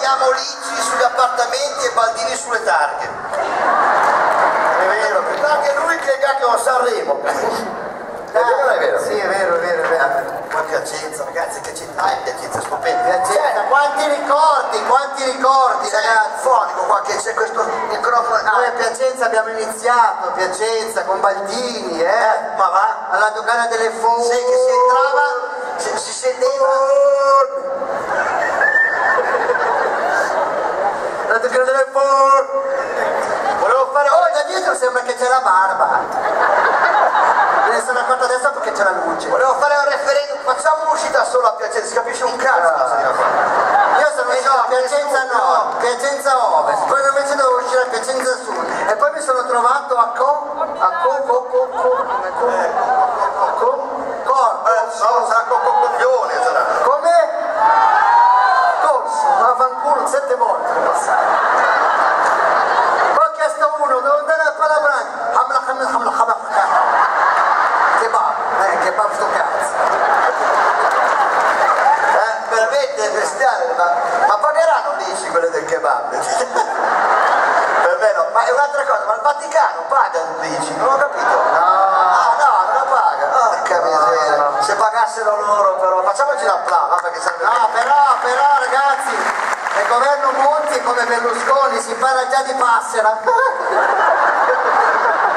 paghiamo Lici sugli appartamenti e Baldini sulle targhe. È vero, perché anche lui che cacchio a Sanremo. È vero, è vero. Sì, è vero, è vero, è vero. Poi Piacenza, ragazzi, che città è Piacenza stupenda. Piacenza, quanti ricordi, quanti ricordi, C'è ragazzi. fonico qua che c'è questo microfono. Noi a Piacenza abbiamo iniziato, a Piacenza, con Baldini, eh? ma va? Alla dogana delle fonti. Sì, che si entrava, si, si sedeva. Alla fonti. Volevo fare Oh, da dietro sembra che c'è la barba. Me ne sono accorto adesso perché c'è la luce. Volevo fare un referendum, facciamo un'uscita solo a Piacenza, si capisce un cazzo cosa. Io sono venuto a Piacenza Nord, Piacenza Ovest, poi invece dovevo uscire a Piacenza Sud e poi mi sono trovato a Co, a Co, Co, Co, Co, come Co, Co, Cor, Eh, no, sarà con coglione, sarà. come? Corso, ma fanculo, sette volte l'ho passato. Poi ho chiesto uno, devo andare a Palabranca, hamla, hamla, hamla, hamla, kebab, eh, kebab sto cazzo. Eh, veramente bestiale, ma, ma pagheranno l'ICI quelle del kebab? per me no, ma è un'altra cosa, ma il Vaticano paga l'ICI, non ho capito. Ah no, non la paga. Porca miseria. Se pagassero loro però, facciamoci un applauso, va, perché serve. No, però, però ragazzi, il governo Monti è come Berlusconi, si parla già di passera.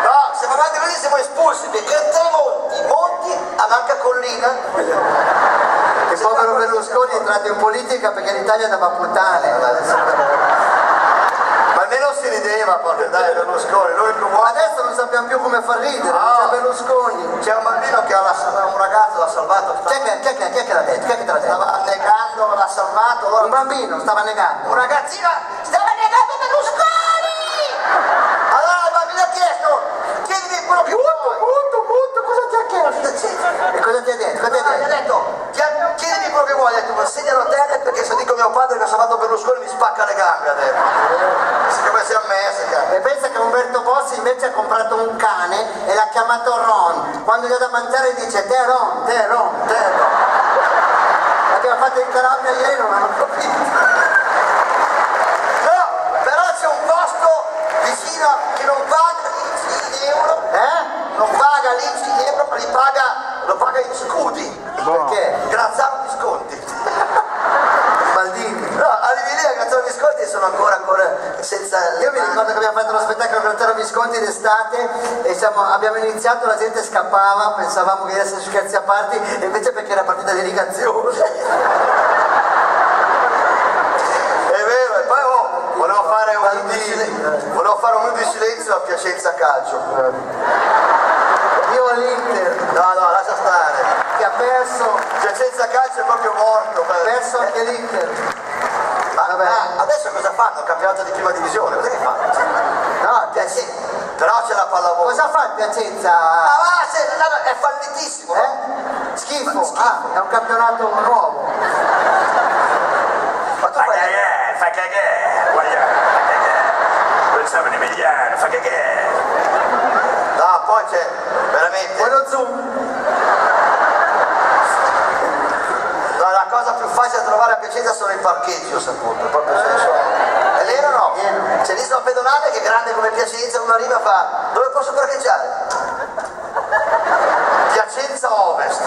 No, se va avanti così siamo espulsi, perché tre monti, monti a manca collina. Il povero Berlusconi è entrato in politica perché l'Italia dava puttane. Almeno si rideva, porca dai, Berlusconi, lui più. Adesso non sappiamo più come far ridere, No. c'è Berlusconi. C'è un bambino che ha un ragazzo l'ha salvato, Chi è che, chi è chi è che l'ha detto? Chi è che te l'ha detto? stava negando, l'ha salvato, allora Un bambino stava negando. un ragazzino stava negando Berlusconi! Allora il bambino ha chiesto, chiedimi quello che vuoi. Punto, punto, cosa ti ha chiesto? E cosa ti ha detto? Cosa ti No, ha gli ha detto? detto, "Chia- chiedimi quello che vuoi, ha detto, ma segnalo a te perché se dico a mio padre che ha salvato Berlusconi mi spacca le gambe a te. Si come si è ammesso, E pensa che Umberto Bossi invece ha comprato un cane e l'ha chiamato Ron. Quando gli dà da mangiare dice te Ron, te Ron, te Ron. L'abbiamo fatto in Calabria ieri, non hanno capito. No, però c'è un posto vicino che non paga l'ICI in euro, Eh? non paga l'ICI in euro, ma li paga, lo paga in scudi. Perché? Grazzano di sconti. Baldini. No, arrivi lì a Grazzano di sconti sono ancora, ancora senza... Io mi ricordo che abbiamo fatto Grattaro Visconti d'estate e siamo- abbiamo iniziato, la gente scappava, pensavamo che essere scherzi a parte e invece perché era partita l'irrigazione. È vero, e poi oh, volevo fare un di volevo fare un minuto di silenzio a Piacenza Calcio. Io all'Inter No, no, lascia stare. che ha perso, Piacenza Calcio è proprio morto. ha perso anche l'Inter. Fanno? Il campionato di prima divisione, cos'è che fanno? No, Eh sì, però c'è la pallavolo. cosa fa il Piacenza? Ah, va, no, no, è fallitissimo. Eh? Schifo. Ah, è un campionato nuovo. Ma tu Fa fai... cagare, fa cagare, guarda, fa cagare. Pensavo di miliardi, fa cagare. No, poi c'è veramente... Vuoi lo zoom? No, la cosa più facile da trovare a Piacenza sono i parcheggi, ho saputo. Proprio senso. È vero o no? C'è l'isola pedonale che è grande come Piacenza, uno arriva e fa dove posso parcheggiare? Piacenza Ovest.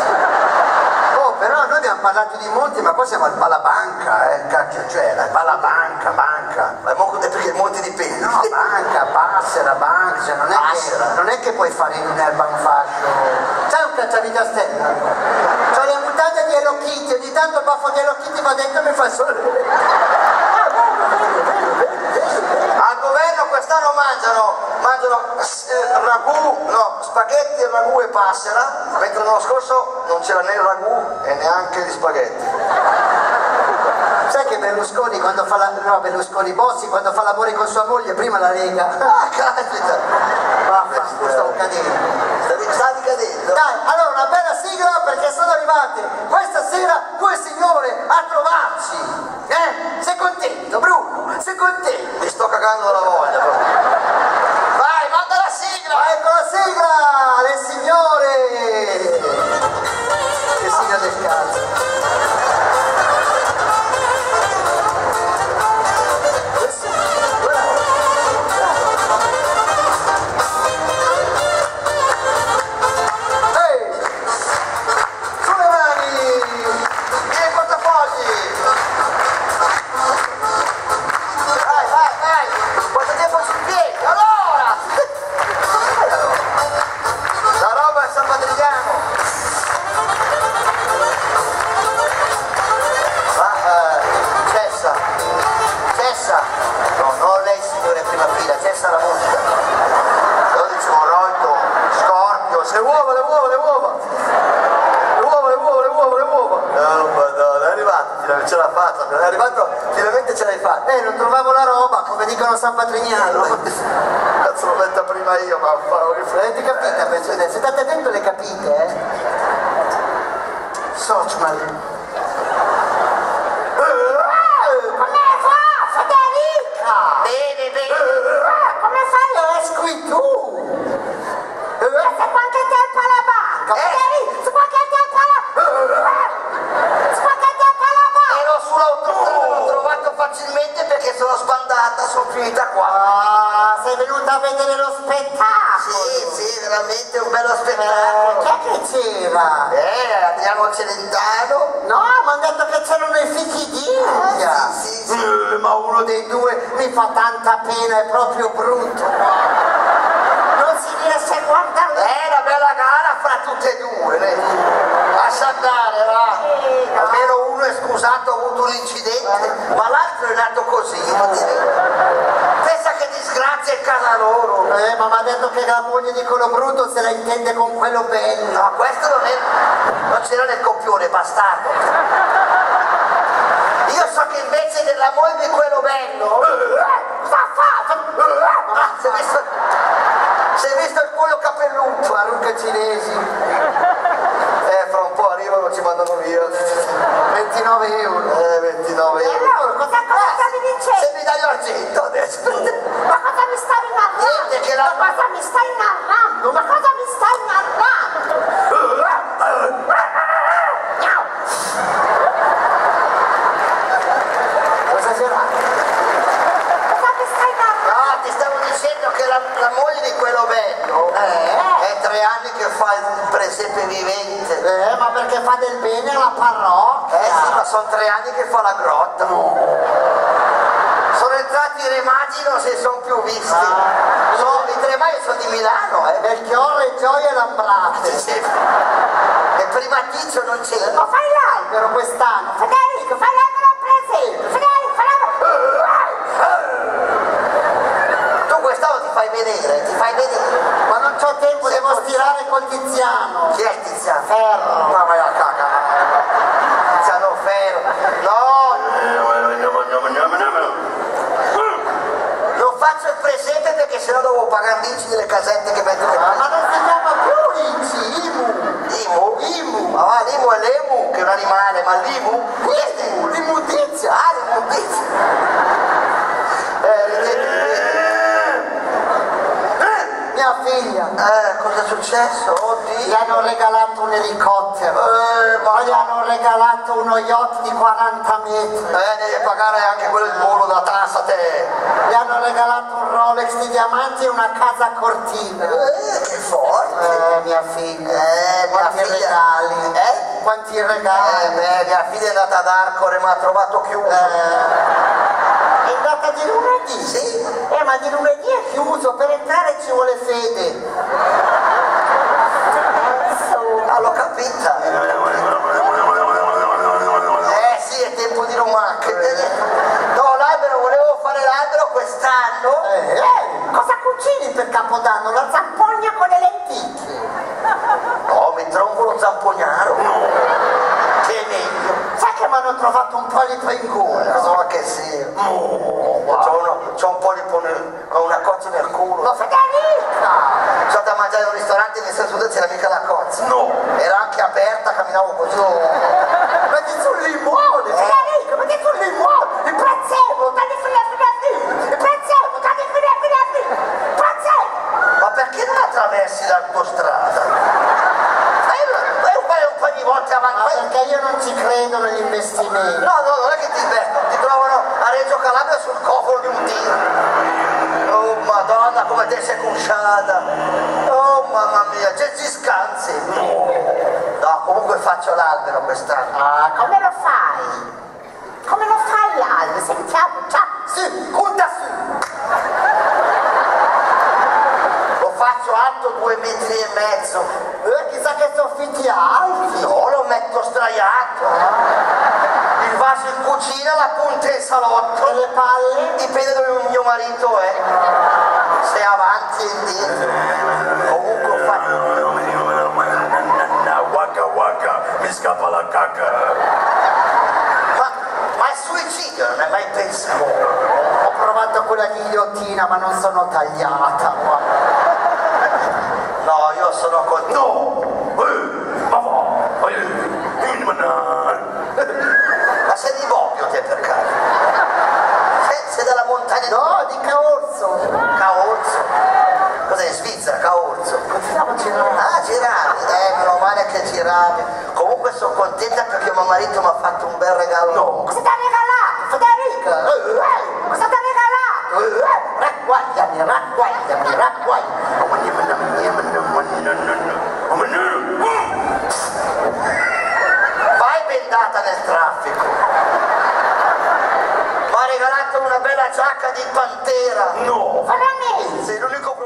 Oh, però noi abbiamo parlato di Monti, ma qua siamo al Palabanca, eh, cacchio, cioè, la Palabanca, banca. È perché Monti di Peli. No, banca, passera, banca, cioè non è, che, non è che puoi fare in un'erba un fascio. C'è un cacciavite a stella? C'ho le mutande di Hello Kitty, ogni tanto il baffo di Hello Kitty va dentro e mi fa il sole. Al governo quest'anno mangiano, mangiano eh, ragù, no, spaghetti, ragù e passera, mentre l'anno scorso non c'era né il ragù e neanche gli spaghetti. Sai che Berlusconi quando fa la. no Berlusconi Bossi quando fa l'amore con sua moglie, prima la lega. Ah, caspita! Vaffanculo stavo cadendo. Stavi, stavi cadendo. Dai, allora una bella sigla perché sono arrivate a San Patrignano. Cazzo l'ho detta prima io, ma fa un Avete capito? penso di- Se state attento le capite, eh? Sochmal. Come fa, Federica? Bene, bene. Come fai? Esqui tu! A vedere lo spettacolo! Sì, sì, veramente un bello Eh, spettacolo. chi è che c'era? Eh, Adriano Celentano. No, mi hanno detto che c'erano i fichi d'India! Sì, sì, sì. Eh, ma uno dei due mi fa tanta pena, è proprio brutto! Non si riesce a guardare! È una bella gara fra tutte e due. lei. Lascia andare, va. Almeno uno è scusato, ha avuto un incidente, ma l'altro è nato così. vuol dire. Pensa che disgrazia in casa loro. Eh, ma mi ha detto che la moglie di quello brutto se la intende con quello bello! No, questo non, è, non c'era nel copione, bastardo. Io so che invece della moglie di quello bello... Fa? Ah, si è visto, si è visto il cuoio capelluto. Parrucche cinesi, Eh, fra un po' arrivano, ci mandano via. 29 euro! Eh, 29 euro. allora, cosa, cosa stavi dicendo? Se mi dai l'argento adesso. Ma cosa mi stai narrando? Niente, che la- Ma cosa mi stai narrando? Ma cosa mi stai narrando? Cosa c'era? Cosa mi stai narrando? No, ti stavo dicendo che la, la moglie di quello bello Eh? è tre anni che fa presepe vivente. Eh, ma perché fa del bene alla parrocchia? Eh sì, ma sono tre anni che fa la grotta. Sono entrati i re magi, non si sono più visti. Ah. Sono- I tre magi sono di Milano, eh. Melchiorre, Gioia e Lambrate. E prima Tizio non c'era. Ma fai l'albero quest'anno! Federico, fai l'albero tiziano! Chi è Tiziano? Ferro! Ma vai a caga. Tiziano Ferro. No, non faccio il presepe perché sennò devo pagare l'ICI delle casette che metto che ma non si chiama più Eh, successo? Gli Oddio. hanno regalato un elicottero! Eh, ma gli hanno regalato uno yacht di 40 metri! Eh, devi pagare anche quello il volo da tassa te. Gli hanno regalato un Rolex di diamanti e una casa cortina! Eh, che forte. Eh, mia figlia! Eh, Quanti figlia. regali! Eh? Quanti Eh, regali! beh, mia figlia è andata ad Arcore, ma ha trovato chiuso. È andata di lunedì? Sì. Eh, ma di lunedì è chiuso, per entrare ci vuole fede. Ah, l'ho capita. Eh sì, è tempo di lumache. No, l'albero, volevo fare l'albero quest'anno. Eh, eh, cosa cucini per Capodanno? La zampogna con le lenticchie. Oh, mi trovo lo zampognaro. Che è meglio. Sai che mi hanno trovato Cosa vuoi che sia? C'ho, uno- c'ho un polipo nel, ho una cozza nel culo. Ma Federica! Sono andato a mangiare in un ristorante e mi sono seduto c'era mica la cozza. No. Era anche aperta, camminavo così. Metti sul limone! Federica, metti sul limone! Il prezzemolo, dagli fila fila fila! Il prezzemolo, dagli fila fila fila! Prezzemolo! Ma perché non attraversi l'autostrada un, fai un paio, un paio di volte avanti. Ma fai- perché io non ci credo negli investimenti. No, no, non è che ti investono, ti trovano a Reggio Calabria sul cofano di un tiro. Oh madonna, come te sei cusciata. Oh mamma mia, Gesù scanzi. No, comunque faccio l'albero quest'anno. Ah, come lo fai? Come lo fai l'albero? Sentiamo, ciao! Sì, punta su. Lo faccio alto due metri e mezzo. Eh, chissà che soffitti alti! No, lo metto straiato. Il vaso in cucina, la punta in salotto. E le palle? Dipende dove mio marito è. Se avanti e indietro. Comunque fa... Waka waka, mi scappa la cacca. Ma, ma è suicidio non hai mai pensato? Ho provato con la ghigliottina ma non sono tagliata. No, sono con No! Eh, ma va! Eh, ma sei di Bobbio te per caso? Sei, sei dalla montagna No, di Caorso. Caorzo? Cos'è in Svizzera, Caorzo? Continuiamo a girare. Ah, giravi, eh, meno male che giravi. Comunque sono contenta perché mio marito mi ha fatto un bel regalo. No! Cosa ti ha regalato, Federica? Eh, Cosa ti ha regalato? Eh, Ragguagliami, ragguagliami, ragguagliami. Vai bendata nel traffico. Mi ha regalato una bella giacca di pantera. No! Veramente? Sei l'unico problema.